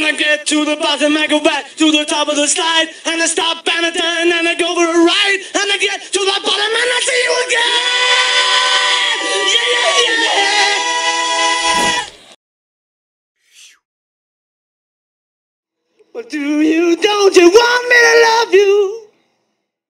And I get to the bottom, I go back to the top of the slide. And I stop and I turn and I go for a ride. And I get to the bottom and I see you again. Yeah, yeah, yeah. What do you, don't you want me to love you?